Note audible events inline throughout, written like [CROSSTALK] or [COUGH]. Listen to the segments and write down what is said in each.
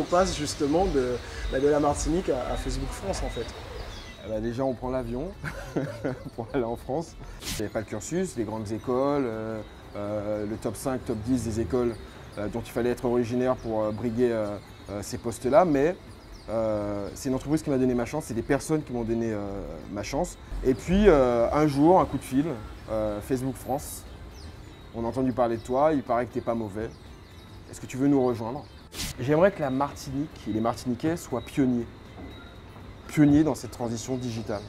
passe justement de, bah, de la Martinique à, Facebook France en fait eh ben, Déjà, on prend l'avion [LAUGHS] pour aller en France. Il n'y avait pas le cursus, les grandes écoles, euh, euh, le top 5, top 10 des écoles euh, dont il fallait être originaire pour briguer ces postes-là, mais c'est une entreprise qui m'a donné ma chance, c'est des personnes qui m'ont donné ma chance. Et puis un jour, un coup de fil, Facebook France, on a entendu parler de toi, il paraît que tu n'es pas mauvais. Est-ce que tu veux nous rejoindre? J'aimerais que la Martinique et les Martiniquais soient pionniers. Pionniers dans cette transition digitale.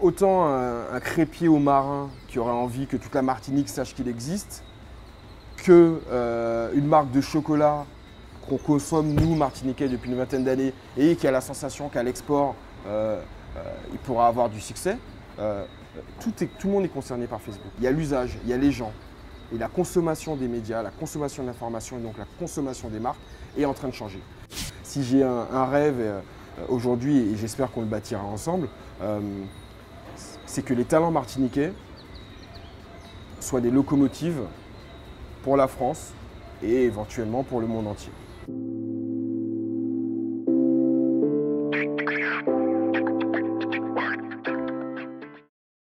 Autant un, crépier au marin qui aurait envie que toute la Martinique sache qu'il existe, que euh, une marque de chocolat qu'on consomme nous Martiniquais depuis une vingtaine d'années et qui a la sensation qu'à l'export euh, euh, il pourra avoir du succès. tout le monde est concerné par Facebook. Il y a l'usage, il y a les gens, et la consommation des médias, la consommation de l'information et donc la consommation des marques est en train de changer. Si j'ai un, rêve euh, aujourd'hui, et j'espère qu'on le bâtira ensemble, euh, c'est que les talents martiniquais soient des locomotives pour la France et éventuellement pour le monde entier.